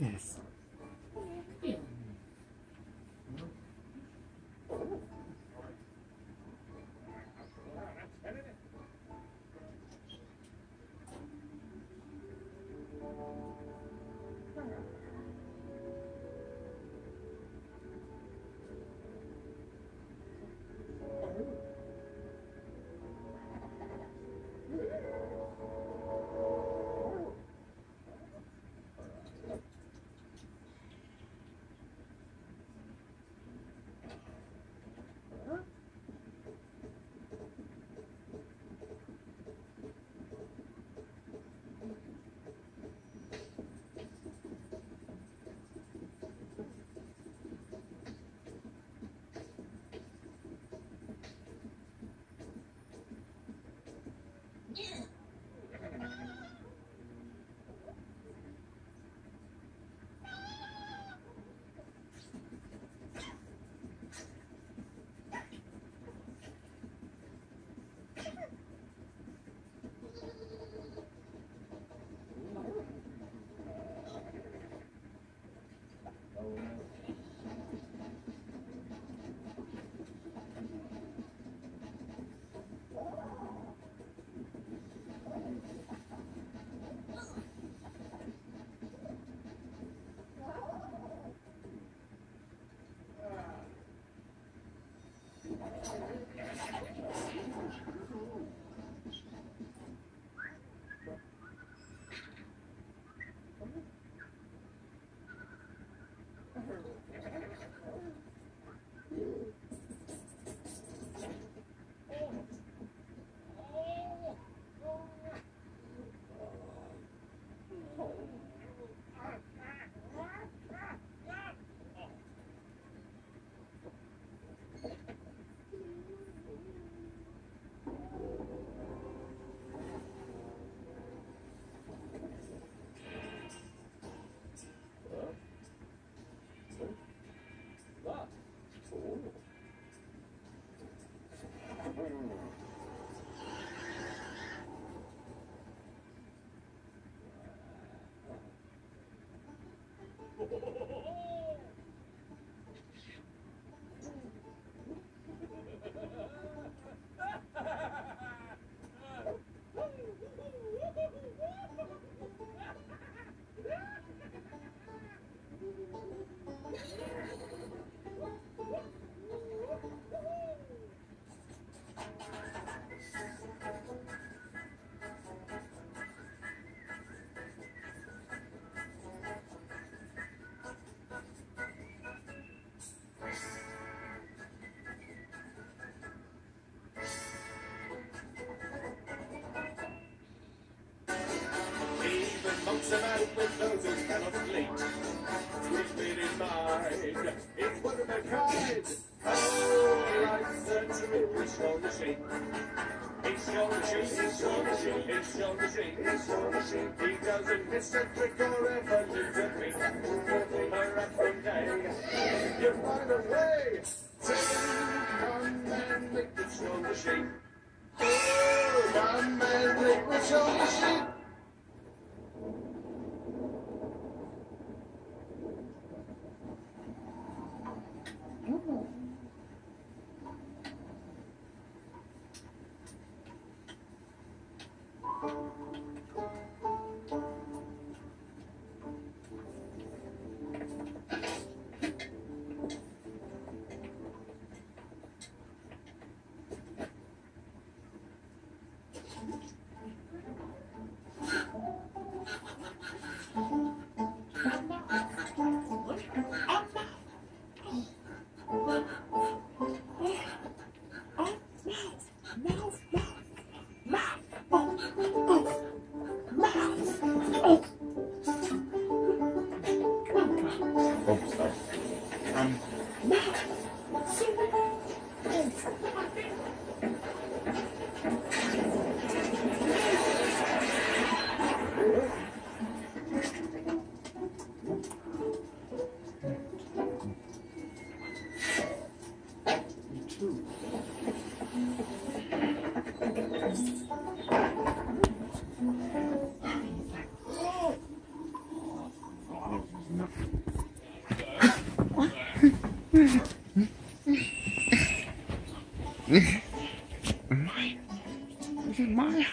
Yes. Ha ha ha ha! Mad with who cannot sleep. Keep in mind, it's one of a kind. Oh, life's a it's your machine. It's your machine, it's your machine, it's your machine, it's your machine. He doesn't miss a trick or ever lose a beat. Moving her up you find a way to come and make it your machine. Oh, come and make it your machine. Oh, sorry. Um, Maya. Is it Maya?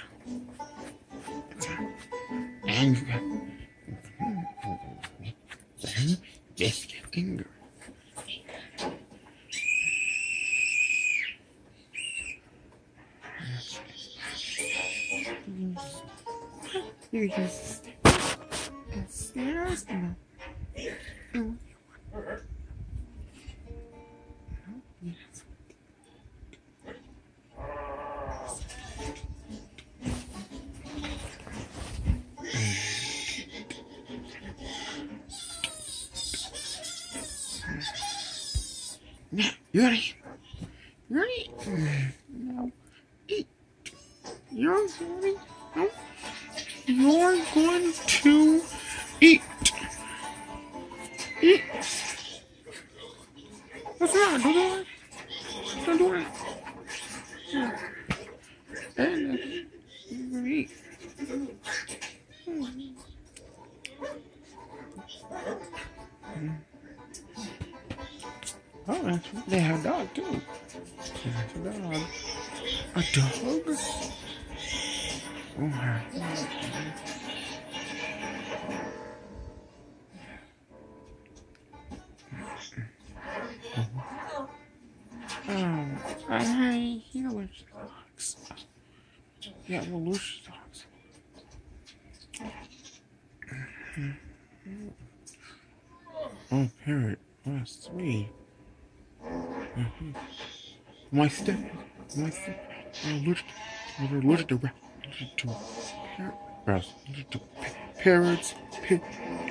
And just your finger. You just and You ready? You ready? No. Eat. You're ready? No. You're going to eat. Eat. What's wrong? Don't do that. Don't do. Yeah. And Oh. They have a dog too. That's a dog. A dog? Oh, my. Oh, hi, you know dogs. Yeah, well, Lucius dogs. Mm-hmm. Oh, parrot. Oh, sweet. Mm-hmm. My step, my step, I'm allergic, I'm allergic to, allergic to parrot, allergic to parrots,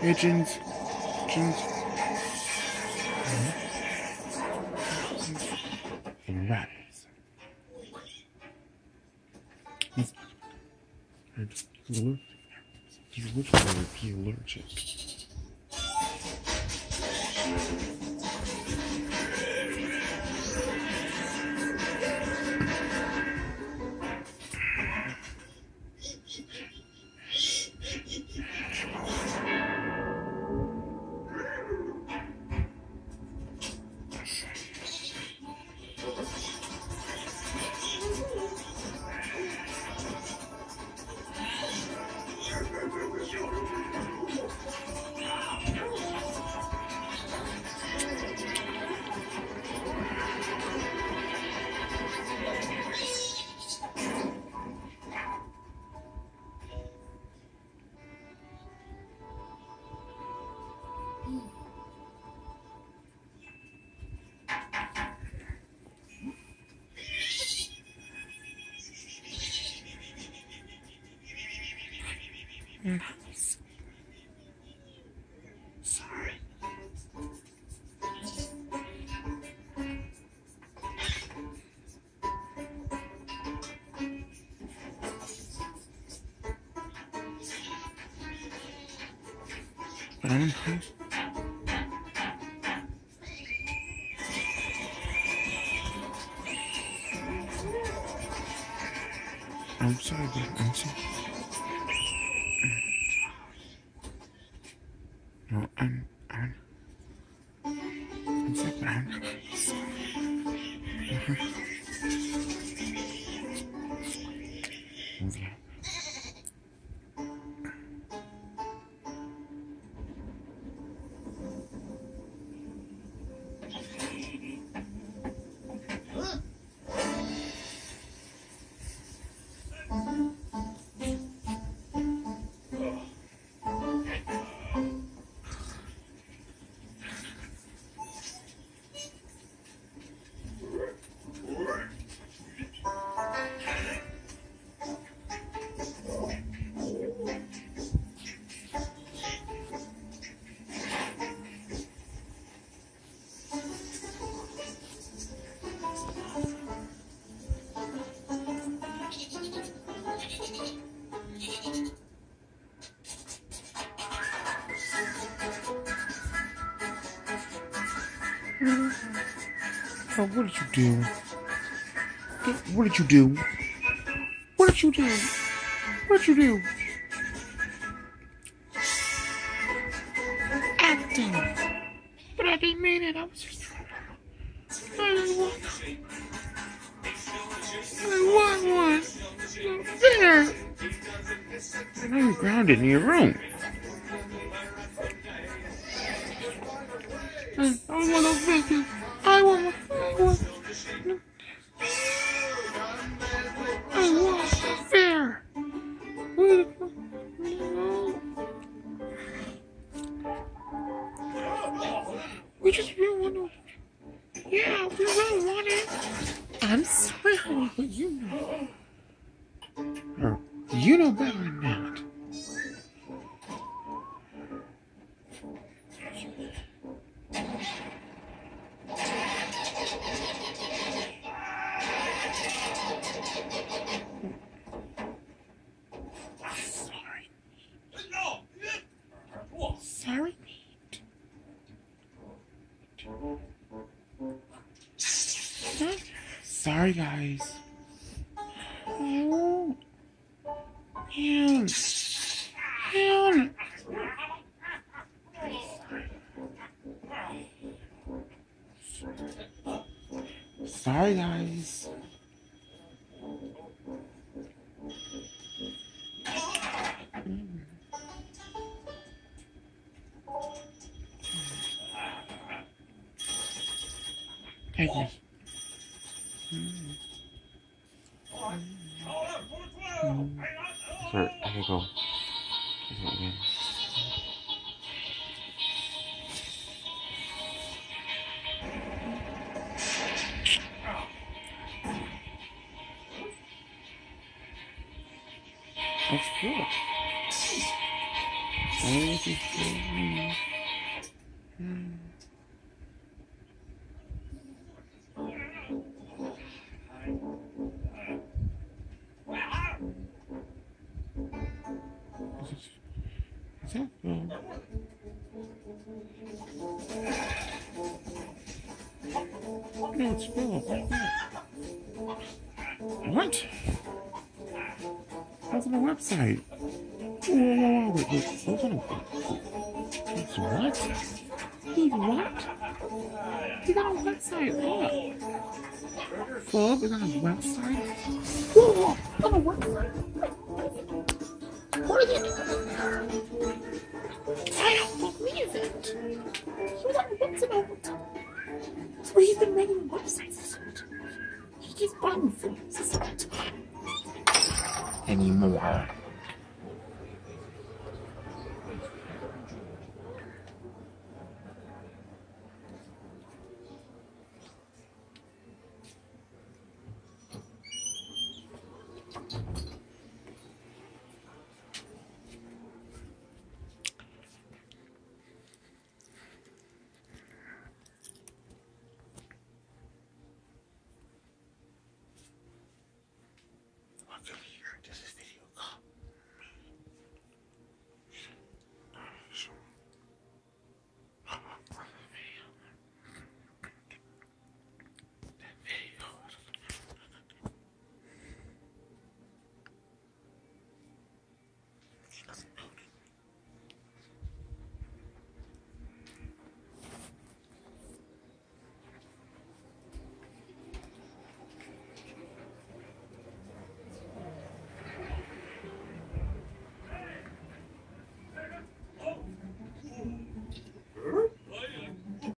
pigeons, pigeons, and rats. He's allergic. He's allergic. He's allergic. I'm sorry, but I'm sorry. No, I'm, Oh, what did you do? What did you do? What did you do? What did you do? I know you're grounded in your room. I I want those biscuits. I want. I want. I want fair. We just really want to. Yeah, we really want it. I'm sorry, but you know. You know better than that. Sorry. Sorry, Pete. Sorry, guys. Sorry, guys. Take me. Sorry, I can go. Again. It's Philip. What? That's the website. Whoa, whoa, whoa. It's what? Steve, what? He's on a website. What? Philip is on a website? Whoa, whoa, on a website? What doing there? I don't believe it. He was on a website where he's been making websites this whole time. He keeps buying things this whole time. Anymore.